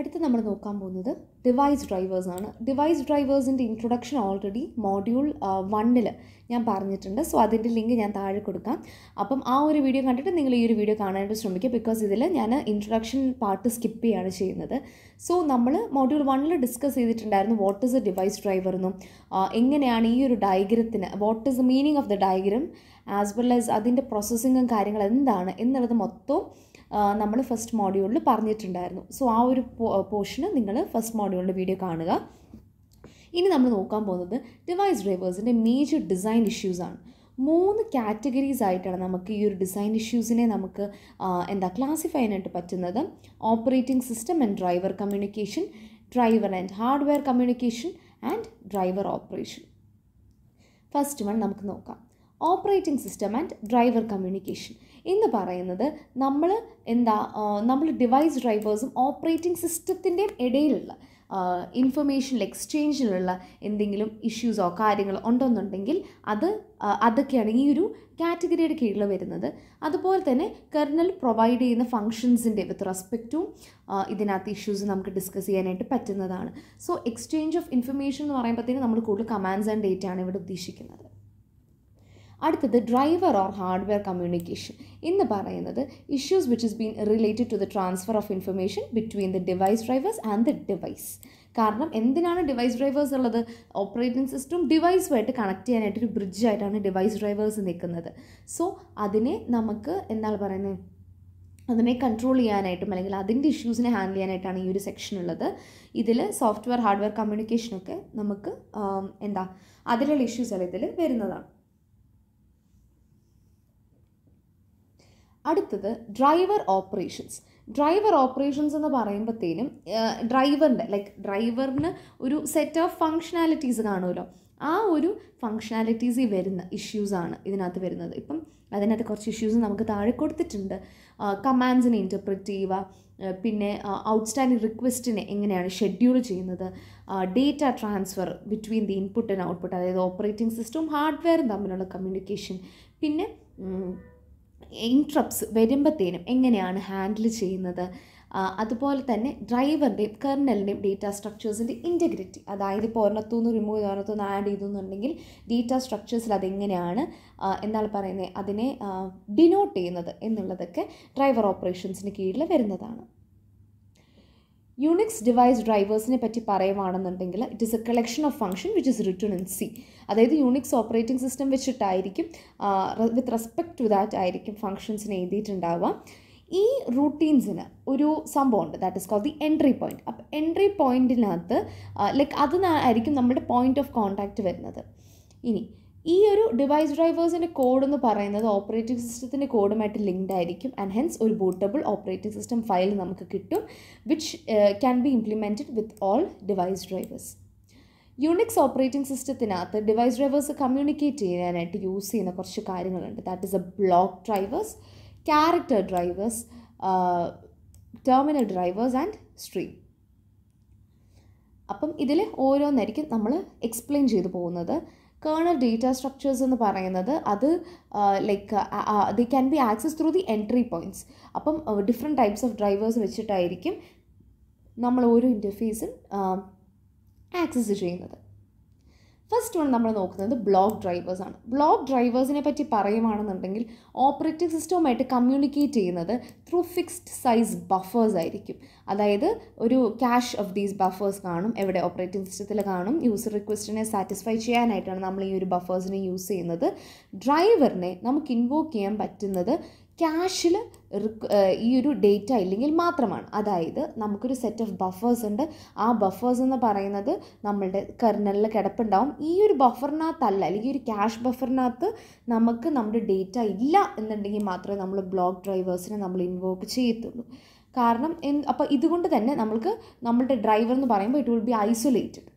അടുത്ത് നമ്മൾ നോക്കാൻ പോകുന്നത് ഡിവൈസ് ഡ്രൈവേഴ്സ് ആണ്. ഡിവൈസ് ഡ്രൈവേഴ്സിന്റെ ഇൻട്രൊഡക്ഷൻ ഓൾറെഡി മോഡ്യൂൾ വണ്ണിൽ ഞാൻ പറഞ്ഞിട്ടുണ്ട്. സോ അതിന്റെ ലിങ്ക് ഞാൻ താഴെ കൊടുക്കാം. അപ്പം ആ ഒരു വീഡിയോ കണ്ടിട്ട് നിങ്ങൾ ഈ ഒരു വീഡിയോ കാണാനായിട്ട് ശ്രമിക്കുക. ബിക്കോസ് ഇതിൽ ഞാൻ ഇൻട്രൊഡക്ഷൻ പാർട്ട് സ്കിപ്പ് ചെയ്യാണ് ചെയ്യുന്നത്. സോ നമ്മൾ മോഡ്യൂൾ വണ്ണിൽ ഡിസ്കസ് ചെയ്തിട്ടുണ്ടായിരുന്നു what is a device driver എന്നും. എങ്ങനെയാണ് ഈ ഒരു ഡയഗ്രത്തിന് what is the meaning of the diagram as well as അതിന്റെ പ്രോസസ്സിങ്ങും കാര്യങ്ങൾ എന്താണ് എന്നുള്ളത് മൊത്തവും നമ്മൾ ഫസ്റ്റ് മോഡ്യൂളിൽ പറഞ്ഞിട്ടുണ്ടായിരുന്നു. സോ ആ ഒരു പോർഷന് നിങ്ങൾ ഫസ്റ്റ് മോഡ്യൂളിന്റെ വീഡിയോ കാണുക. ഇനി നമ്മൾ നോക്കാൻ പോകുന്നത് ഡിവൈസ് ഡ്രൈവേഴ്സിന്റെ മേജർ ഡിസൈൻ ഇഷ്യൂസാണ് മൂന്ന് കാറ്റഗറീസ് ആയിട്ടാണ് നമുക്ക് ഈ ഒരു ഡിസൈൻ ഇഷ്യൂസിനെ നമുക്ക് എന്താ ക്ലാസിഫൈ ചെയ്യാനായിട്ട് പറ്റുന്നത്. Operating system and driver communication driver and hardware communication and driver operation first one നമുക്ക് നോക്കാം. Operating system and driver communication എന്ന് പറയുന്നത് നമ്മൾ എന്താ നമ്മൾ ഡിവൈസ് ഡ്രൈവേഴ്സും ഓപ്പറേറ്റിംഗ് സിസ്റ്റത്തിന്റെയും ഇടയിലുള്ള ഇൻഫർമേഷൻ എക്സ്ചേഞ്ചിലുള്ള എന്തെങ്കിലും ഇഷ്യൂസോ കാര്യങ്ങളോ ഉണ്ടെന്നുണ്ടെങ്കിൽ അത് അതൊക്കെയാണ് ഈ ഒരു കാറ്റഗറിയുടെ കീഴിൽ വരുന്നത്. അതുപോലെ തന്നെ കെർണൽ പ്രൊവൈഡ് ചെയ്യുന്ന ഫങ്ഷൻസിന്റെ വിത്ത് റെസ്പെക്റ്റും ഇതിനകത്ത് ഇഷ്യൂസ് നമുക്ക് ഡിസ്കസ് ചെയ്യാനായിട്ട് പറ്റുന്നതാണ്. സോ എക്സ്ചേഞ്ച് ഓഫ് ഇൻഫർമേഷൻ എന്ന് പറയുമ്പോഴത്തേക്കും നമ്മൾ കൂടുതൽ കമാൻഡ്സ് ആൻഡ് ഡേറ്റ ആണ് ഇവിടെ ഉദ്ദേശിക്കുന്നത്. അടുത്തത് ഡ്രൈവർ ഓർ ഹാർഡ്വെയർ കമ്മ്യൂണിക്കേഷൻ എന്ന് പറയുന്നത് issues which is been related to the transfer of information between the device drivers and the device കാരണം എന്തിനാണ് ഡിവൈസ് ഡ്രൈവേഴ്സ് ഉള്ളത്? ഓപ്പറേറ്റിംഗ് സിസ്റ്റം ഡിവൈസുമായിട്ട് കണക്ട് ചെയ്യാനായിട്ട് ഒരു ബ്രിഡ്ജായിട്ടാണ് ഡിവൈസ് ഡ്രൈവേഴ്സ് നിൽക്കുന്നത്. സോ അതിനെ നമുക്ക് എന്താണ് പറയുന്നത്? അതിനെ കൺട്രോൾ ചെയ്യാനായിട്ടും അല്ലെങ്കിൽ അതിന്റെ ഇഷ്യൂസിനെ ഹാൻഡിൽ ചെയ്യാനായിട്ടാണ് ഈ ഒരു സെക്ഷൻ ഉള്ളത്. ഇതിൽ സോഫ്റ്റ്വെയർ ഹാർഡ്വെയർ കമ്മ്യൂണിക്കേഷനൊക്കെ നമുക്ക് എന്താ അതിലുള്ള ഇഷ്യൂസ് ഇതിൽ വരുന്നതാണ്. അടുത്തത് ഡ്രൈവർ ഓപ്പറേഷൻസ് ഡ്രൈവർ ഓപ്പറേഷൻസ് എന്ന് പറയുമ്പോഴത്തേനും ഡ്രൈവറിന്റെ ലൈക്ക് ഡ്രൈവറിന് ഒരു സെറ്റ് ഓഫ് ഫങ്ഷനാലിറ്റീസ് കാണുമല്ലോ. ആ ഒരു ഫങ്ഷനാലിറ്റീസിൽ വരുന്ന ഇഷ്യൂസാണ് ഇതിനകത്ത് വരുന്നത്. ഇപ്പം അതിനകത്ത് കുറച്ച് ഇഷ്യൂസ് നമുക്ക് താഴെ കൊടുത്തിട്ടുണ്ട്. കമാൻഡ്സിനെ ഇന്റർപ്രറ്റ് ചെയ്യുക പിന്നെ ഔട്ട്സ്റ്റാൻഡിങ് റിക്വസ്റ്റിനെ എങ്ങനെയാണ് ഷെഡ്യൂൾ ചെയ്യുന്നത് data transfer between the input and output അതായത് ഓപ്പറേറ്റിംഗ് സിസ്റ്റവും ഹാർഡ്വെയറും തമ്മിലുള്ള കമ്മ്യൂണിക്കേഷൻ പിന്നെ ഇൻട്രപ്സ് വരുമ്പോഴത്തേനും എങ്ങനെയാണ് ഹാൻഡിൽ ചെയ്യുന്നത്? അതുപോലെ തന്നെ ഡ്രൈവറിന്റെയും കെർണലിന്റെയും ഡേറ്റ സ്ട്രക്ചേഴ്സിന്റെ ഇന്റഗ്രിറ്റി അതായത് ഇപ്പോൾ ഒരെണ്ണത്തുനിന്ന് റിമൂവ് ചെയ്ത് ഒരെണ്ണത്തുനിന്ന് ആഡ് ചെയ്തു എന്നുണ്ടെങ്കിൽ ഡേറ്റ സ്ട്രക്ചേഴ്സിൽ അതെങ്ങനെയാണ് എന്നാൽ പറയുന്നത്? അതിനെ ഡിനോട്ട് ചെയ്യുന്നത് എന്നുള്ളതൊക്കെ ഡ്രൈവർ ഓപ്പറേഷൻസിന് കീഴിൽ വരുന്നതാണ്. യൂണിക്സ് ഡിവൈസ് ഡ്രൈവേഴ്സിനെ പറ്റി പറയുവാണെന്നുണ്ടെങ്കിൽ it is a collection of function which is written in C അതായത് യുണിക്സ് ഓപ്പറേറ്റിംഗ് സിസ്റ്റം വെച്ചിട്ടായിരിക്കും വിത്ത് റെസ്പെക്ട് ടു ദാറ്റ് ആയിരിക്കും ഫംഗ്ഷൻസിന് എഴുതിയിട്ടുണ്ടാവുക. ഈ റൂട്ടീൻസിന് ഒരു സംഭവമുണ്ട് that is call the entry point അപ്പോൾ എൻട്രി പോയിന്റിനകത്ത് ലൈക്ക് അത് ആയിരിക്കും നമ്മുടെ പോയിന്റ് ഓഫ് കോൺടാക്റ്റ് വരുന്നത്. ഇനി ഈ ഒരു ഡിവൈസ് ഡ്രൈവേഴ്സിന്റെ കോഡ് എന്ന് പറയുന്നത് ഓപ്പറേറ്റിംഗ് സിസ്റ്റത്തിന്റെ കോഡുമായിട്ട് ലിങ്ക്ഡ് ആയിരിക്കും. ആൻഡ് ഹെൻസ് ഒരു ബൂട്ടബിൾ ഓപ്പറേറ്റിംഗ് സിസ്റ്റം ഫയൽ നമുക്ക് കിട്ടും which can be implemented with all device drivers Unix operating സിസ്റ്റത്തിനകത്ത് device drivers communicate ചെയ്യാനായിട്ട് യൂസ് ചെയ്യുന്ന കുറച്ച് കാര്യങ്ങളുണ്ട്. That is a block drivers character drivers terminal drivers and stream അപ്പം ഇതിൽ ഓരോന്നായിരിക്കും നമ്മൾ എക്സ്പ്ലെയിൻ ചെയ്തു പോകുന്നത്. കേണൽ ഡേറ്റ സ്ട്രക്ചേഴ്സ് എന്ന് പറയുന്നത് അത് like the can be access through the entry points അപ്പം ഡിഫറെന്റ് ടൈപ്സ് ഓഫ് ഡ്രൈവേഴ്സ് വെച്ചിട്ടായിരിക്കും നമ്മൾ ഓരോ ഇന്റർഫേസും ആക്സസ് ചെയ്യുന്നത്. ഫസ്റ്റ് വൺ നമ്മൾ നോക്കുന്നത് ബ്ലോക്ക് ഡ്രൈവേഴ്സാണ് ബ്ലോക്ക് ഡ്രൈവേഴ്സിനെ പറ്റി പറയുവാണെന്നുണ്ടെങ്കിൽ ഓപ്പറേറ്റിംഗ് സിസ്റ്റവുമായിട്ട് കമ്മ്യൂണിക്കേറ്റ് ചെയ്യുന്നത് ത്രൂ ഫിക്സ്ഡ് സൈസ് ബഫേഴ്സ് ആയിരിക്കും. അതായത് ഒരു ക്യാഷ് ഓഫ് ദീസ് ബഫേഴ്സ് കാണും എവിടെ ഓപ്പറേറ്റിംഗ് സിസ്റ്റത്തിൽ കാണും യൂസർ റിക്വസ്റ്റിനെ സാറ്റിസ്ഫൈ ചെയ്യാനായിട്ടാണ് നമ്മൾ ഈ ഒരു ബഫേഴ്സിനെ യൂസ് ചെയ്യുന്നത്. ഡ്രൈവറിനെ നമുക്ക് ഇൻവോക്ക് ചെയ്യാൻ പറ്റുന്നത് ക്യാഷിൽ ഈ ഒരു ഡേറ്റ ഇല്ലെങ്കിൽ മാത്രമാണ്. അതായത് നമുക്കൊരു സെറ്റ് ഓഫ് ബഫേഴ്സ് ഉണ്ട്. ആ ബഫേഴ്സ് എന്ന് പറയുന്നത് നമ്മളുടെ കെർണലിൽ കിടപ്പുണ്ടാവും. ഈ ഒരു ബഫറിനകത്തല്ല അല്ലെങ്കിൽ ഒരു ക്യാഷ് ബഫറിനകത്ത് നമുക്ക് നമ്മുടെ ഡേറ്റ ഇല്ല എന്നുണ്ടെങ്കിൽ മാത്രമേ നമ്മൾ ബ്ലോക്ക് ഡ്രൈവേഴ്സിനെ നമ്മൾ ഇൻവോക്ക് ചെയ്യത്തുള്ളൂ. കാരണം അപ്പോൾ ഇതുകൊണ്ട് തന്നെ നമ്മൾക്ക് നമ്മളുടെ ഡ്രൈവർ എന്ന് പറയുമ്പോൾ it will be isolated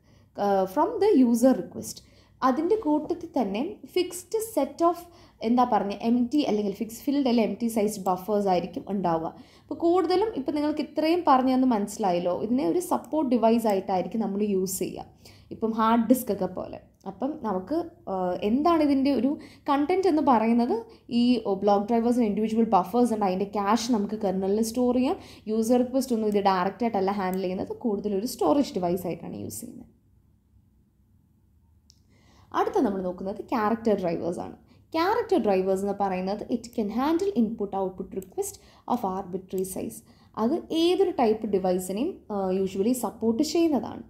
from the user request അതിന്റെ കൂട്ടത്തിൽ തന്നെ ഫിക്സ്ഡ് സെറ്റ് ഓഫ് എന്താ പറഞ്ഞ എം ടി അല്ലെങ്കിൽ ഫിക്സ് ഫീൽഡ് അല്ലെങ്കിൽ എം ടി സൈസ്ഡ് ബഫേഴ്സ് ആയിരിക്കും ഉണ്ടാവുക. അപ്പോൾ കൂടുതലും ഇപ്പോൾ നിങ്ങൾക്ക് ഇത്രയും പറഞ്ഞതെന്ന് മനസ്സിലായല്ലോ ഇതിനെ ഒരു സപ്പോർട്ട് ഡിവൈസ് ആയിട്ടായിരിക്കും നമ്മൾ യൂസ് ചെയ്യുക. ഇപ്പം ഹാർഡ് ഡിസ്ക് ഒക്കെ പോലെ. അപ്പം നമുക്ക് എന്താണ് ഇതിന്റെ ഒരു കണ്ടന്റ് എന്ന് പറയുന്നത്? ഈ ബ്ലോക്ക് ഡ്രൈവേഴ്സിന് ഇൻഡിവിജ്വൽ ബഫേഴ്സ് ഉണ്ട് അതിന്റെ ക്യാഷ് നമുക്ക് കെർണലിൽ സ്റ്റോർ ചെയ്യാം. യൂസർ റിക്വസ്റ്റ് ഒന്നും ഇത് ഡയറക്റ്റായിട്ടല്ല ഹാൻഡിൽ ചെയ്യുന്നത് കൂടുതലൊരു സ്റ്റോറേജ് ഡിവൈസ് ആയിട്ടാണ് യൂസ് ചെയ്യുന്നത്. അടുത്ത നമ്മൾ നോക്കുന്നത് ക്യാരക്ടർ ഡ്രൈവേഴ്സാണ് ക്യാരക്ടർ ഡ്രൈവേഴ്സ് എന്ന് പറയുന്നത് it can handle input output request of arbitrary size അത് ഏതൊരു ടൈപ്പ് ഡിവൈസിനെയും യൂഷ്വലി സപ്പോർട്ട് ചെയ്യുന്നതാണ്.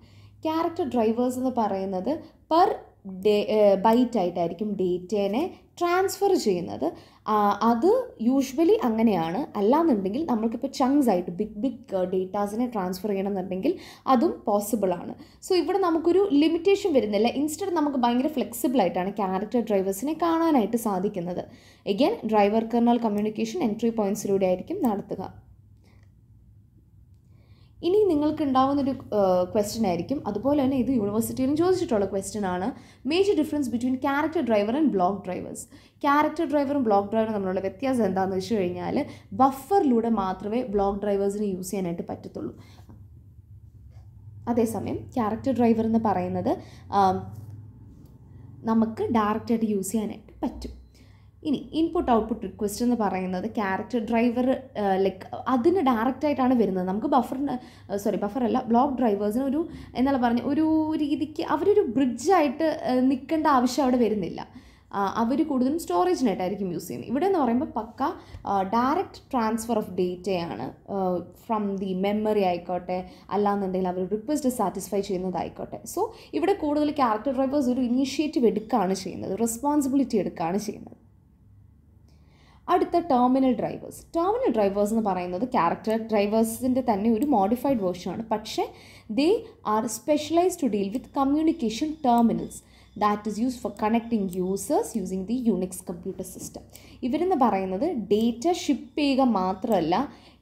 ക്യാരക്ടർ ഡ്രൈവേഴ്സ് എന്ന് പറയുന്നത് പെർ ഡേ ബൈറ്റ് ആയിട്ടായിരിക്കും ഡേറ്റേനെ ട്രാൻസ്ഫർ ചെയ്യുന്നത്. അത് യൂഷ്വലി അങ്ങനെയാണ്. അല്ലാന്നുണ്ടെങ്കിൽ നമ്മൾക്കിപ്പോൾ ചങ്സ് ആയിട്ട് ബിഗ് ബിഗ് ഡേറ്റാസിനെ ട്രാൻസ്ഫർ ചെയ്യണമെന്നുണ്ടെങ്കിൽ അതും പോസിബിൾ ആണ് സോ ഇവിടെ നമുക്കൊരു ലിമിറ്റേഷൻ വരുന്നില്ല. ഇൻസ്റ്റഡ് നമുക്ക് ഭയങ്കര ഫ്ലെക്സിബിൾ ആയിട്ടാണ് ക്യാരക്ടർ ഡ്രൈവേഴ്സിനെ കാണാനായിട്ട് സാധിക്കുന്നത്. Again driver kernel communication entry പോയിന്റ്സിലൂടെ ആയിരിക്കും നടത്തുക. ഇനി നിങ്ങൾക്ക് ഉണ്ടാവുന്നൊരു ക്വസ്റ്റ്യൻ ആയിരിക്കും. അതുപോലെ തന്നെ ഇത് യൂണിവേഴ്സിറ്റിയിലും ചോദിച്ചിട്ടുള്ള ക്വസ്റ്റ്യൻ ആണ്. Major difference between character driver and block drivers character ഡ്രൈവറും ബ്ലോക്ക് ഡ്രൈവറും തമ്മിലുള്ള വ്യത്യാസം എന്താണെന്ന് വെച്ച് കഴിഞ്ഞാൽ ബഫറിലൂടെ മാത്രമേ ബ്ലോക്ക് ഡ്രൈവേഴ്സിന് യൂസ് ചെയ്യാനായിട്ട് പറ്റത്തുള്ളൂ. അതേസമയം ക്യാരക്ടർ ഡ്രൈവർ എന്ന് പറയുന്നത് നമുക്ക് ഡയറക്റ്റായിട്ട് യൂസ് ചെയ്യാനായിട്ട് പറ്റും. ഇനി ഇൻപുട്ട് ഔട്ട്പുട്ട് റിക്വസ്റ്റ് എന്ന് പറയുന്നത് ക്യാരക്ടർ ഡ്രൈവർ ലൈക്ക് അതിന് ഡയറക്റ്റായിട്ടാണ് വരുന്നത്. നമുക്ക് ബഫറിന് സോറി ബഫറല്ല ബ്ലോക്ക് ഡ്രൈവേഴ്സിന് ഒരു എന്നാൽ പറഞ്ഞ ഒരു രീതിക്ക് അവരൊരു ബ്രിഡ്ജായിട്ട് നിൽക്കേണ്ട ആവശ്യം അവിടെ വരുന്നില്ല. അവർ കൂടുതലും സ്റ്റോറേജിനായിട്ടായിരിക്കും യൂസ് ചെയ്യുന്നത്. ഇവിടെ എന്ന് പറയുമ്പോൾ പക്ക ഡയറക്റ്റ് ട്രാൻസ്ഫർ ഓഫ് ഡേറ്റയാണ് ഫ്രം ദി മെമ്മറി ആയിക്കോട്ടെ അല്ലാന്നുണ്ടെങ്കിൽ അവർ റിക്വസ്റ്റ് സാറ്റിസ്ഫൈ ചെയ്യുന്നതായിക്കോട്ടെ. സോ ഇവിടെ കൂടുതൽ ക്യാരക്ടർ ഡ്രൈവേഴ്സ് ഒരു ഇനീഷ്യേറ്റീവ് എടുക്കുകയാണ് ചെയ്യുന്നത് റെസ്പോൺസിബിലിറ്റി എടുക്കുകയാണ് ചെയ്യുന്നത്. അടുത്ത ടെർമിനൽ ഡ്രൈവേഴ്സ് ടെർമിനൽ ഡ്രൈവേഴ്സ് എന്ന് പറയുന്നത് ക്യാരക്ടർ ഡ്രൈവേഴ്സിന്റെ തന്നെ ഒരു മോഡിഫൈഡ് വേർഷനാണ് പക്ഷേ they are specialise to deal with communication terminals that is use for connecting users using the Unix computer system ഇവരെന്ന് പറയുന്നത് ഡേറ്റ ഷിപ്പ് ചെയ്യുക മാത്രമല്ല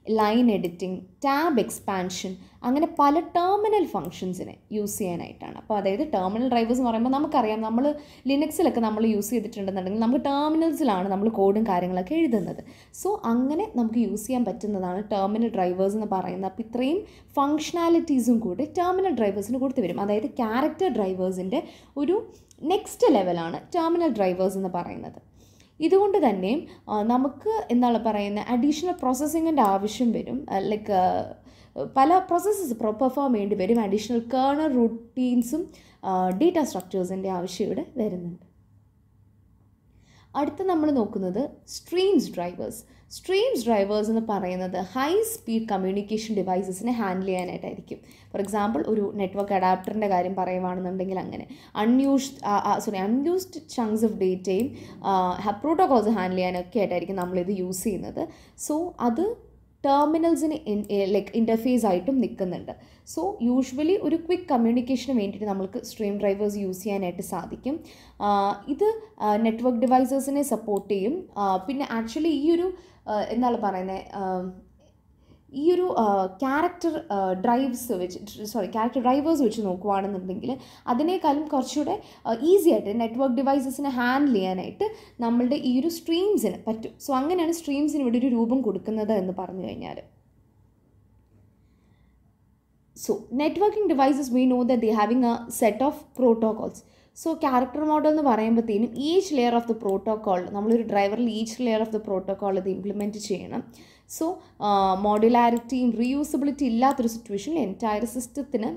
ലൈൻ എഡിറ്റിംഗ് ടാബ് എക്സ്പാൻഷൻ അങ്ങനെ പല ടെർമിനൽ ഫങ്ഷൻസിനെ യൂസ് ചെയ്യാനായിട്ടാണ്. അപ്പോൾ അതായത് ടെർമിനൽ ഡ്രൈവേഴ്സ് എന്ന് പറയുമ്പോൾ നമുക്കറിയാം നമ്മൾ ലിനക്സിലൊക്കെ നമ്മൾ യൂസ് ചെയ്തിട്ടുണ്ടെന്നുണ്ടെങ്കിൽ നമുക്ക് ടെർമിനൽസിലാണ് നമ്മൾ കോഡും കാര്യങ്ങളൊക്കെ എഴുതുന്നത്. സോ അങ്ങനെ നമുക്ക് യൂസ് ചെയ്യാൻ പറ്റുന്നതാണ് ടെർമിനൽ ഡ്രൈവേഴ്സ് എന്ന് പറയുന്നത്. അപ്പോൾ ഇത്രയും ഫങ്ഷനാലിറ്റീസും കൂടി ടെർമിനൽ ഡ്രൈവേഴ്സിന് കൊടുത്തു വരും. അതായത് ക്യാരക്ടർ ഡ്രൈവേഴ്സിന്റെ ഒരു നെക്സ്റ്റ് ലെവലാണ് ടെർമിനൽ ഡ്രൈവേഴ്സ് എന്ന് പറയുന്നത്. ഇതുകൊണ്ട് തന്നെ നമുക്ക് എന്താണ് പറയുന്നത് അഡീഷണൽ പ്രോസസ്സിങ്ങിന്റെ ആവശ്യം വരും. ലൈക്ക് പല പ്രോസസ്സസ് പെർഫോം ചെയ്യേണ്ടി വരും. അഡീഷണൽ കേണർ റൂട്ടീൻസും ഡേറ്റ സ്ട്രക്ചേഴ്സിന്റെ ആവശ്യം ഇവിടെ വരുന്നുണ്ട്. അടുത്ത നമ്മൾ നോക്കുന്നത് സ്ട്രീംസ് ഡ്രൈവേഴ്സ് സ്ട്രീംസ് ഡ്രൈവേഴ്സ് എന്ന് പറയുന്നത് ഹൈ സ്പീഡ് കമ്മ്യൂണിക്കേഷൻ ഡിവൈസസിനെ ഹാൻഡിൽ ചെയ്യാനായിട്ടായിരിക്കും. ഫോർ എക്സാമ്പിൾ ഒരു നെറ്റ്വർക്ക് അഡാപ്റ്ററിന്റെ കാര്യം പറയുവാണെന്നുണ്ടെങ്കിൽ അങ്ങനെ. Unused sorry unused chunks of ഡേറ്റയും protocols handle ചെയ്യാനൊക്കെ ആയിട്ടായിരിക്കും നമ്മളിത് യൂസ് ചെയ്യുന്നത്. സോ അത് ടെർമിനൽസിന് ലൈക്ക് ഇന്റർഫേസ് ആയിട്ടും നിൽക്കുന്നുണ്ട് സോ യൂഷ്വലി ഒരു ക്വിക്ക് കമ്മ്യൂണിക്കേഷന് വേണ്ടിയിട്ട് നമ്മൾക്ക് സ്ട്രീം ഡ്രൈവേഴ്സ് യൂസ് ചെയ്യാനായിട്ട് സാധിക്കും. ഇത് നെറ്റ്വർക്ക് ഡിവൈസസിനെ സപ്പോർട്ട് ചെയ്യും. പിന്നെ ആക്ച്വലി ഈ ഒരു എന്താണ് പറയുന്നത് ഈ ഒരു ക്യാരക്ടർ ഡ്രൈവ്സ് വെച്ച് സോറി ക്യാരക്ടർ ഡ്രൈവേഴ്സ് വെച്ച് നോക്കുവാണെന്നുണ്ടെങ്കിൽ അതിനേക്കാളും കുറച്ചുകൂടെ ഈസി ആയിട്ട് നെറ്റ്വർക്ക് ഡിവൈസസിനെ ഹാൻഡിൽ ചെയ്യാനായിട്ട് നമ്മളുടെ ഈ ഒരു സ്ട്രീംസിന് പറ്റും. സോ അങ്ങനെയാണ് സ്ട്രീംസിന് ഇവിടെ ഒരു രൂപം കൊടുക്കുന്നത് എന്ന് പറഞ്ഞു കഴിഞ്ഞാൽ so networking devices we know that the having a set of protocols so character model എന്ന് പറയുമ്പോഴത്തേനും each layer of the protocol നമ്മളൊരു ഡ്രൈവറിൽ each layer of the protocol ഇത് ഇംപ്ലിമെന്റ് ചെയ്യണം. സോ മോഡുലാരിറ്റിയും റീയൂസബിലിറ്റി ഇല്ലാത്തൊരു സിറ്റുവേഷനിൽ എന്റയർ സിസ്റ്റത്തിന്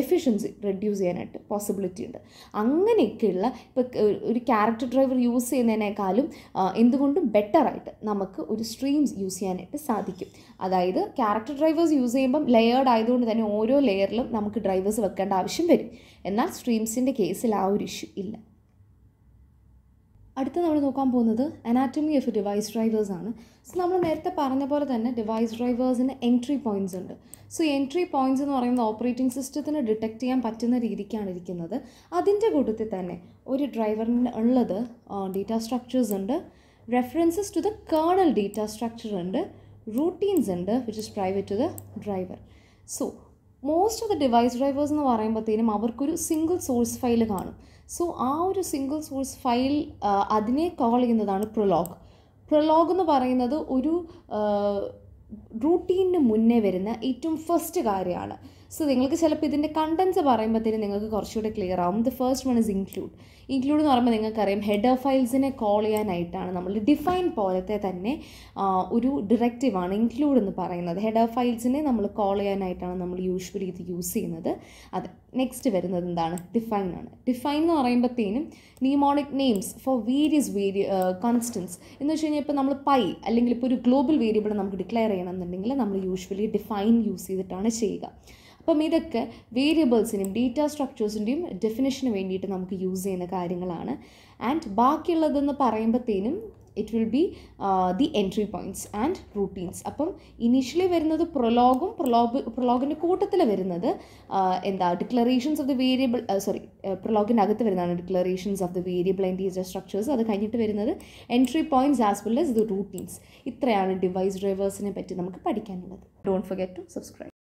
എഫിഷ്യൻസി റെഡ്യൂസ് ചെയ്യാനായിട്ട് പോസിബിലിറ്റി ഉണ്ട്. അങ്ങനെയൊക്കെയുള്ള ഇപ്പോൾ ഒരു ക്യാരക്ടർ ഡ്രൈവർ യൂസ് ചെയ്യുന്നതിനേക്കാളും എന്തുകൊണ്ടും ബെറ്ററായിട്ട് നമുക്ക് ഒരു സ്ട്രീംസ് യൂസ് ചെയ്യാനായിട്ട് സാധിക്കും. അതായത് ക്യാരക്ടർ ഡ്രൈവേഴ്സ് യൂസ് ചെയ്യുമ്പം ലെയേർഡ് ആയതുകൊണ്ട് തന്നെ ഓരോ ലെയറിലും നമുക്ക് ഡ്രൈവേഴ്സ് വെക്കേണ്ട ആവശ്യം വരും. എന്നാൽ സ്ട്രീംസിന്റെ കേസിൽ ആ ഒരു ഇഷ്യൂ ഇല്ല. അടുത്ത നമ്മൾ നോക്കാൻ പോകുന്നത് അനാറ്റമി ഓഫ് ഡിവൈസ് ഡ്രൈവേഴ്സ് ആണ്. സോ നമ്മൾ നേരത്തെ പറഞ്ഞ പോലെ തന്നെ ഡിവൈസ് ഡ്രൈവേഴ്സിന് എൻട്രി പോയിന്റ്സ് ഉണ്ട്. സോ എൻട്രി പോയിന്റ്സ് എന്ന് പറയുന്നത് ഓപ്പറേറ്റിംഗ് സിസ്റ്റത്തിന് ഡിറ്റക്ട് ചെയ്യാൻ പറ്റുന്ന രീതിക്കാണ് ഇരിക്കുന്നത്. അതിന്റെ കൂട്ടത്തിൽ തന്നെ ഒരു ഡ്രൈവറിന് ഉള്ളത് ഡേറ്റ സ്ട്രക്ചേഴ്സ് ഉണ്ട്. References to the kernel data structure ഉണ്ട്. റൂട്ടീൻസ് ഉണ്ട് which is private to the driver so most of the device drivers എന്ന് പറയുമ്പോഴത്തേനും അവർക്കൊരു സിംഗിൾ സോഴ്സ് ഫയൽ കാണും. സോ ആ ഒരു സിംഗിൾ സോഴ്സ് ഫയൽ അതിനെ കോൾ ചെയ്യുന്നതാണ് പ്രൊലോഗ് പ്രൊലോഗ് എന്ന് പറയുന്നത് ഒരു റൂട്ടീനിന് മുന്നേ വരുന്ന ഏറ്റവും ഫസ്റ്റ് കാര്യമാണ്. സോ നിങ്ങൾക്ക് ചിലപ്പോൾ ഇതിന്റെ കണ്ടൻസ് പറയുമ്പോഴത്തേനും നിങ്ങൾക്ക് കുറച്ചുകൂടെ ക്ലിയർ ആവും. The first one is include include എന്ന് പറയുമ്പോൾ നിങ്ങൾക്കറിയാം ഹെഡർ ഫയൽസിനെ കോൾ ചെയ്യാനായിട്ടാണ് നമ്മൾ ഡിഫൈൻ പോലത്തെ തന്നെ ഒരു ഡിറക്റ്റീവാണ് ഇൻക്ലൂഡ് എന്ന് പറയുന്നത്. ഹെഡർ ഫയൽസിനെ നമ്മൾ കോൾ ചെയ്യാനായിട്ടാണ് നമ്മൾ യൂഷ്വലി ഇത് യൂസ് ചെയ്യുന്നത്. അത് നെക്സ്റ്റ് വരുന്നത് എന്താണ്? ഡിഫൈൻ ആണ്. ഡിഫൈൻ എന്ന് പറയുമ്പോഴത്തേനും mnemonic names for various vary constants എന്ന് വെച്ച് കഴിഞ്ഞാൽ ഇപ്പോൾ നമ്മൾ പൈ അല്ലെങ്കിൽ ഇപ്പോൾ ഒരു ഗ്ലോബൽ വേരിയബിൾ നമുക്ക് ഡിക്ലെയർ ചെയ്യണം എന്നുണ്ടെങ്കിൽ നമ്മൾ യൂഷ്വലി ഡിഫൈൻ യൂസ് ചെയ്തിട്ടാണ് ചെയ്യുക. അപ്പം ഇതൊക്കെ വേരിയബിൾസിനും ഡേറ്റ സ്ട്രക്ചേഴ്സിന്റെയും ഡെഫിനേഷന് വേണ്ടിയിട്ട് നമുക്ക് യൂസ് ചെയ്യുന്ന കാര്യങ്ങളാണ്. ആൻഡ് ബാക്കിയുള്ളതെന്ന് പറയുമ്പോഴത്തേനും it will be the entry points and routines അപ്പം ഇനീഷ്യലി വരുന്നത് പ്രൊലോഗും പ്രൊലോഗ് പ്രൊലോഗിന്റെ കൂട്ടത്തിൽ വരുന്നത് എന്താ declarations of the variable sorry പ്രൊലോഗിന്റെ അകത്ത് വരുന്നതാണ് declarations of the variable and data structures അത് കഴിഞ്ഞിട്ട് വരുന്നത് entry points as well as the routines ഇത്രയാണ് ഡിവൈസ് ഡ്രൈവേഴ്സിനെ പറ്റി നമുക്ക് പഠിക്കാനുള്ളത്. Don't forget to subscribe